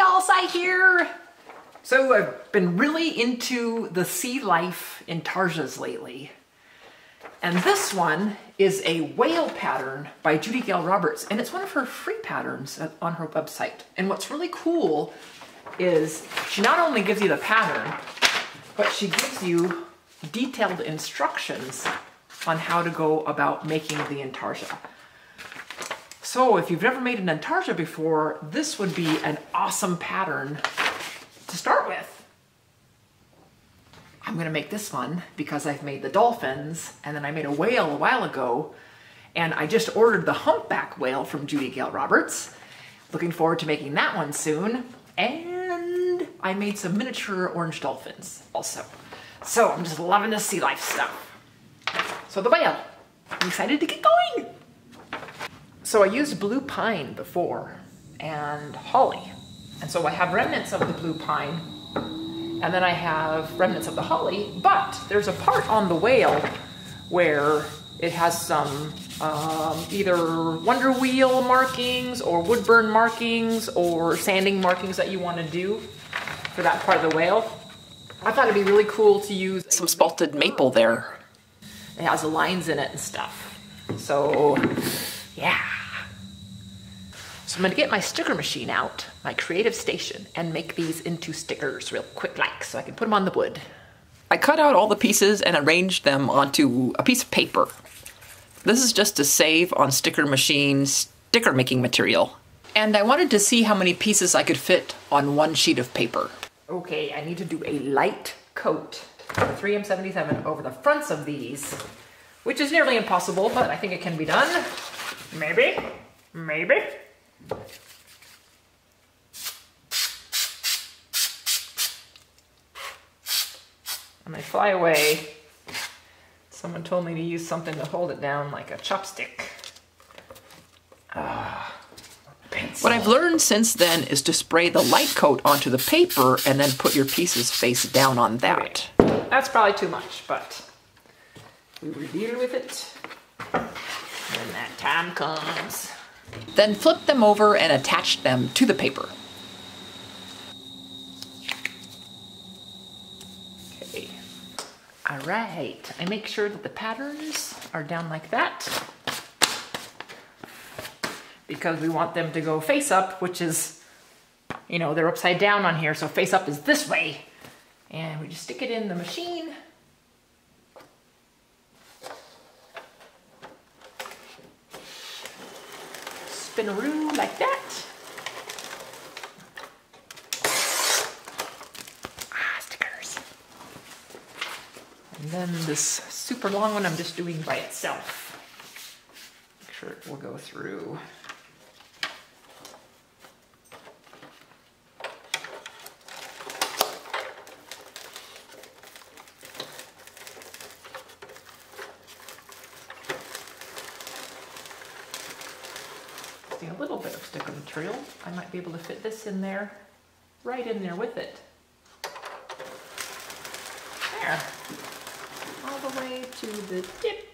Elsa here. So I've been really into the sea life in intarsias lately. And this one is a whale pattern by Judy Gale Roberts, and it's one of her free patterns on her website. And what's really cool is she not only gives you the pattern, but she gives you detailed instructions on how to go about making the intarsia. So if you've never made an intarsia before, this would be an awesome pattern to start with. I'm gonna make this one because I've made the dolphins and then I made a whale a while ago and I just ordered the humpback whale from Judy Gale Roberts. Looking forward to making that one soon. And I made some miniature orange dolphins also. So I'm just loving the sea life stuff. So the whale, I'm excited to get going. So I used blue pine before and holly. And so I have remnants of the blue pine and then I have remnants of the holly, but there's a part on the whale where it has some um, either Wonder Wheel markings or wood burn markings or sanding markings that you want to do for that part of the whale. I thought it'd be really cool to use some spalted maple there. It has the lines in it and stuff. So, yeah. So I'm gonna get my sticker machine out, my creative station, and make these into stickers real quick like so I can put them on the wood. I cut out all the pieces and arranged them onto a piece of paper. This is just to save on sticker machine sticker making material. And I wanted to see how many pieces I could fit on one sheet of paper. Okay, I need to do a light coat of 3M77 over the fronts of these, which is nearly impossible, but I think it can be done. Maybe, maybe. When I fly away, someone told me to use something to hold it down like a chopstick. Ah, what I've learned since then is to spray the light coat onto the paper and then put your pieces face down on that. Okay. That's probably too much, but we will deal with it when that time comes. Then flip them over and attach them to the paper. Okay. All right, I make sure that the patterns are down like that because we want them to go face up, which is, you know, they're upside down on here, so face up is this way. And we just stick it in the machine spinaroo like that. Ah, stickers. And then this super long one I'm just doing by itself. Make sure it will go through. a little bit of sticker material. I be able to fit this in there, right in there with it. There. All the way to the tip.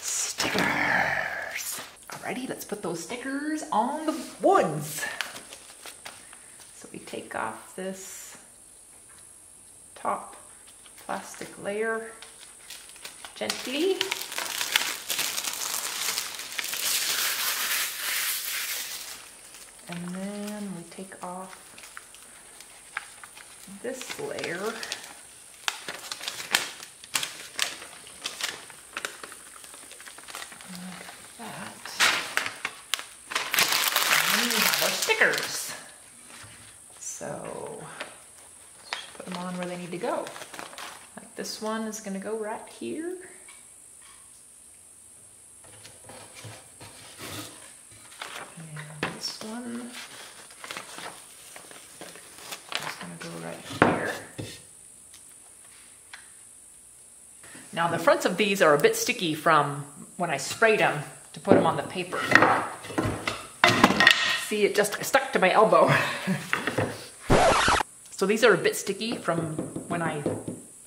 Stickers. Alrighty, let's put those stickers on the woods. So we take off this top plastic layer gently. And then we take off this layer. Like that. We have our stickers. So put them on where they need to go. Like this one is gonna go right here. Now the fronts of these are a bit sticky from when I sprayed them to put them on the paper. See, it just stuck to my elbow. so these are a bit sticky from when I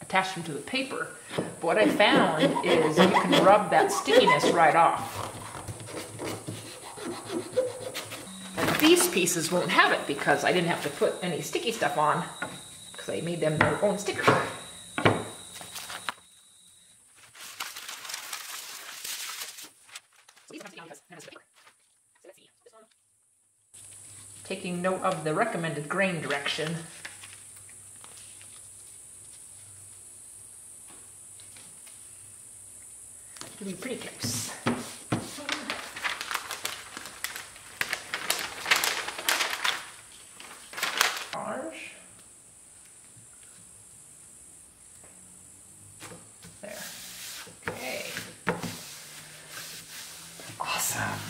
attached them to the paper. But what I found is you can rub that stickiness right off. And these pieces won't have it because I didn't have to put any sticky stuff on because I made them their own stickers. Taking note of the recommended grain direction. It'll be pretty close. There. Okay. Awesome.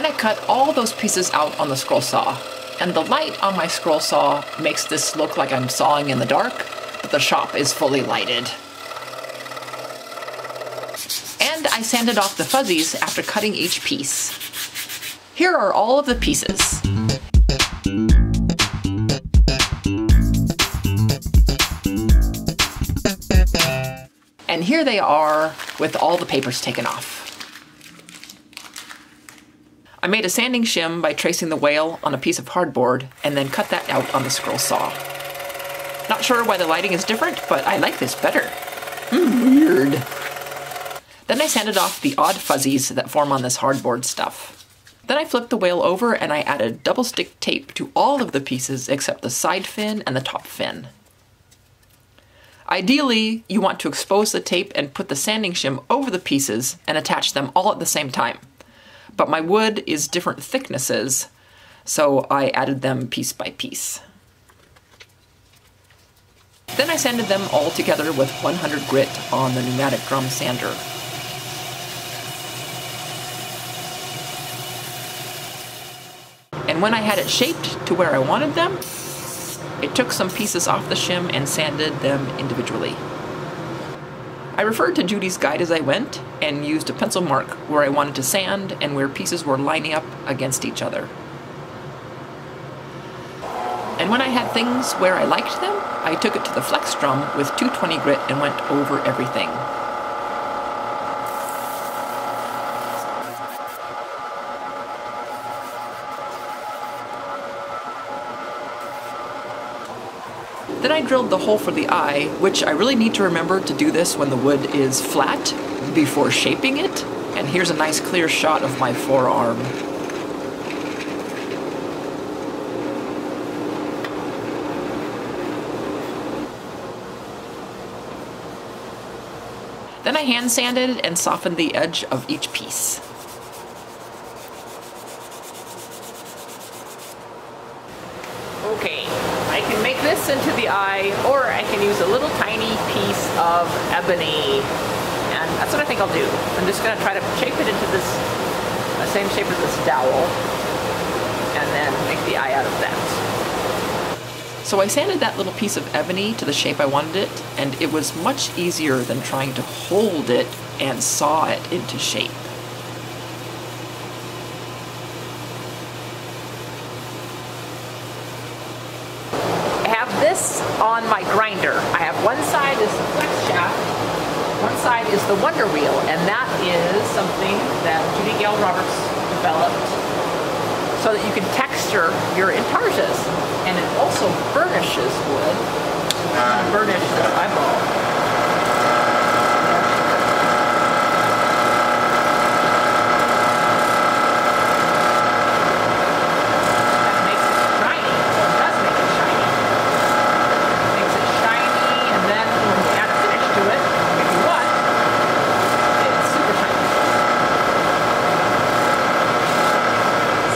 Then I cut all those pieces out on the scroll saw. And the light on my scroll saw makes this look like I'm sawing in the dark, but the shop is fully lighted. And I sanded off the fuzzies after cutting each piece. Here are all of the pieces. And here they are with all the papers taken off. I made a sanding shim by tracing the whale on a piece of hardboard and then cut that out on the scroll saw. Not sure why the lighting is different, but I like this better. Hmm, weird. Then I sanded off the odd fuzzies that form on this hardboard stuff. Then I flipped the whale over and I added double stick tape to all of the pieces except the side fin and the top fin. Ideally, you want to expose the tape and put the sanding shim over the pieces and attach them all at the same time. But my wood is different thicknesses, so I added them piece by piece. Then I sanded them all together with 100 grit on the pneumatic drum sander. And when I had it shaped to where I wanted them, it took some pieces off the shim and sanded them individually. I referred to Judy's guide as I went and used a pencil mark where I wanted to sand and where pieces were lining up against each other. And when I had things where I liked them, I took it to the flex drum with 220 grit and went over everything. Then I drilled the hole for the eye, which I really need to remember to do this when the wood is flat before shaping it. And here's a nice clear shot of my forearm. Then I hand sanded and softened the edge of each piece. Okay, I can make this into the eye, or I can use a little tiny piece of ebony. And that's what I think I'll do. I'm just gonna try to shape it into this the same shape as this dowel, and then make the eye out of that. So I sanded that little piece of ebony to the shape I wanted it, and it was much easier than trying to hold it and saw it into shape. I have this on my grinder. I have one side is the flex shaft, one side is the Wonder Wheel, and that is something that Judy Gale Roberts developed so that you can texture your intarsias. And it also burnishes wood. Burnish the eyeball. That makes it shiny. Well, it does make it shiny. Makes it shiny, and then when you add a finish to it, if you want, it's super shiny.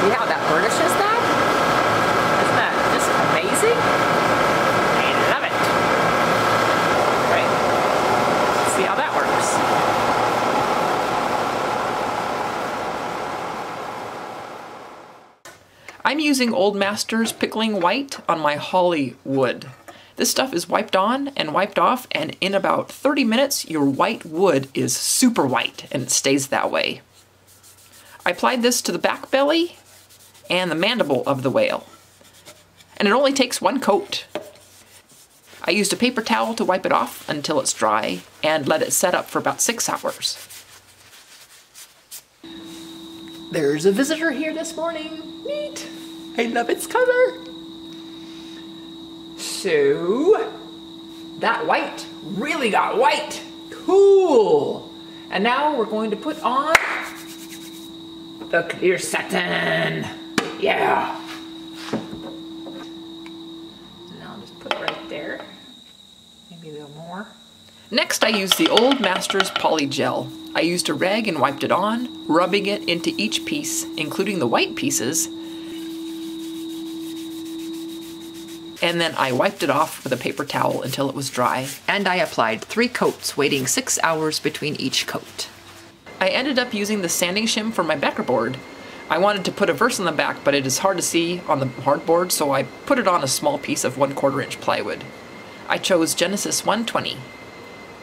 See how that burnishes that? Isn't that just amazing? I love it. Right? See how that works. I'm using Old Masters Pickling White on my holly wood. This stuff is wiped on and wiped off, and in about 30 minutes, your white wood is super white, and it stays that way. I applied this to the back belly and the mandible of the whale. And it only takes one coat. I used a paper towel to wipe it off until it's dry and let it set up for about six hours. There's a visitor here this morning. Neat. I love its color. So, that white really got white. Cool. And now we're going to put on the clear satin. Yeah. Now I'll just put right there. Maybe a little more. Next I used the Old Masters Poly Gel. I used a rag and wiped it on, rubbing it into each piece, including the white pieces, and then I wiped it off with a paper towel until it was dry, and I applied three coats, waiting six hours between each coat. I ended up using the sanding shim for my backer board. I wanted to put a verse on the back, but it is hard to see on the hardboard, so I put it on a small piece of 1 quarter inch plywood. I chose Genesis 120.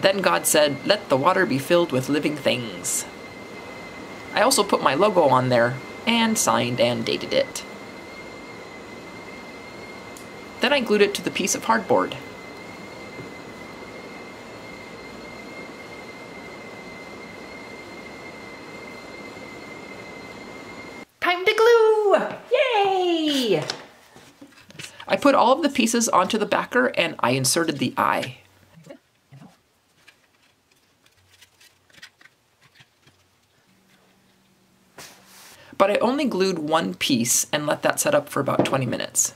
Then God said, Let the water be filled with living things. I also put my logo on there, and signed and dated it. Then I glued it to the piece of hardboard. Time to glue! Yay! I put all of the pieces onto the backer and I inserted the eye. But I only glued one piece and let that set up for about 20 minutes.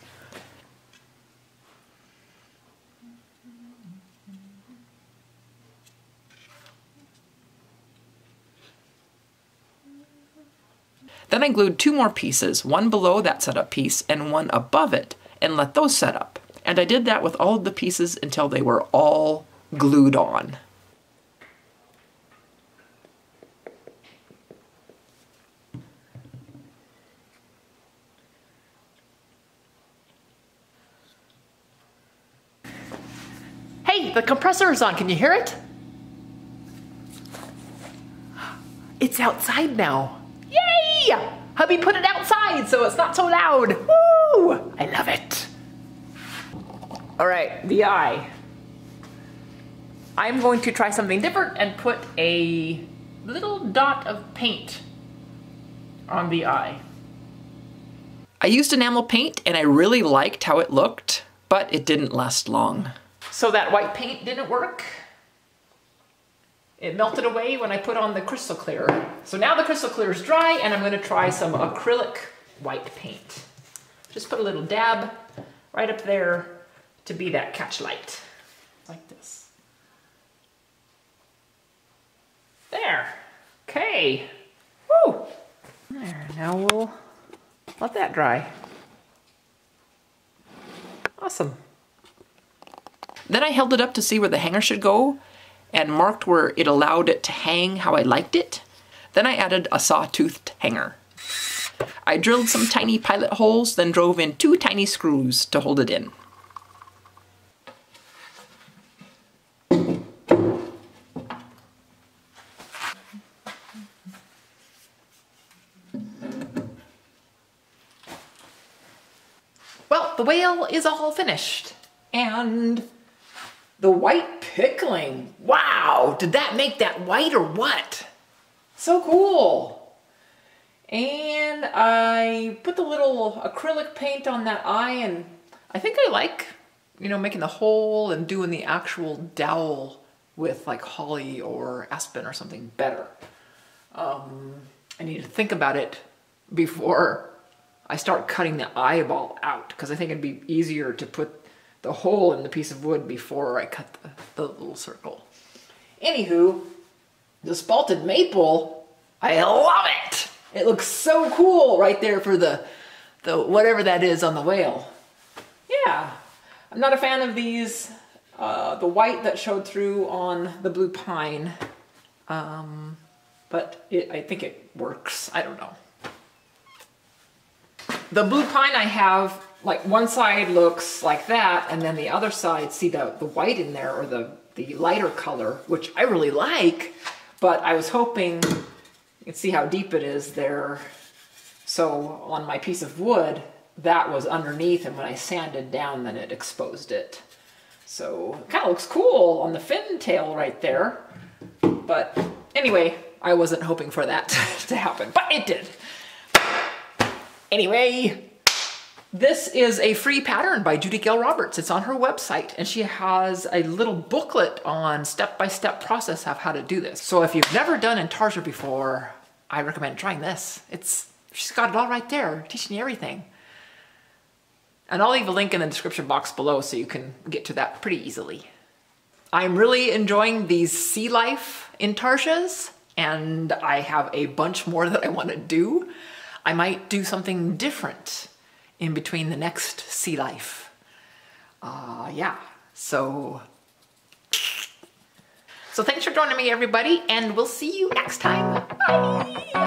Then I glued two more pieces, one below that setup piece and one above it, and let those set up. And I did that with all of the pieces until they were all glued on. Hey, the compressor is on. Can you hear it? It's outside now. Hubby put it outside so it's not so loud. Woo! I love it. All right, the eye. I'm going to try something different and put a little dot of paint on the eye. I used enamel paint and I really liked how it looked, but it didn't last long. So that white paint didn't work. It melted away when I put on the crystal clear. So now the crystal clear is dry and I'm gonna try some acrylic white paint. Just put a little dab right up there to be that catch light, like this. There, okay. Woo! There, now we'll let that dry. Awesome. Then I held it up to see where the hanger should go and marked where it allowed it to hang how I liked it. Then I added a sawtoothed hanger. I drilled some tiny pilot holes, then drove in two tiny screws to hold it in. Well, the whale is all finished. And the white pickling. Wow, did that make that white or what? So cool. And I put the little acrylic paint on that eye and I think I like, you know, making the hole and doing the actual dowel with like holly or aspen or something better. Um, I need to think about it before I start cutting the eyeball out because I think it'd be easier to put the hole in the piece of wood before I cut the, the little circle. Anywho, the spalted maple, I love it. It looks so cool right there for the, the whatever that is on the whale. Yeah, I'm not a fan of these, uh, the white that showed through on the blue pine, um, but it, I think it works. I don't know. The blue pine I have like one side looks like that and then the other side see the, the white in there or the, the lighter color, which I really like, but I was hoping you can see how deep it is there. So on my piece of wood, that was underneath and when I sanded down, then it exposed it. So it kind of looks cool on the fin tail right there. But anyway, I wasn't hoping for that to happen, but it did. Anyway, this is a free pattern by Judy Gale Roberts. It's on her website and she has a little booklet on step-by-step -step process of how to do this. So if you've never done Intarsia before, I recommend trying this. It's She's got it all right there, teaching you everything. And I'll leave a link in the description box below so you can get to that pretty easily. I'm really enjoying these sea life intarsias and I have a bunch more that I want to do. I might do something different in between the next sea life. Uh, yeah, so... So thanks for joining me everybody and we'll see you next time. Bye!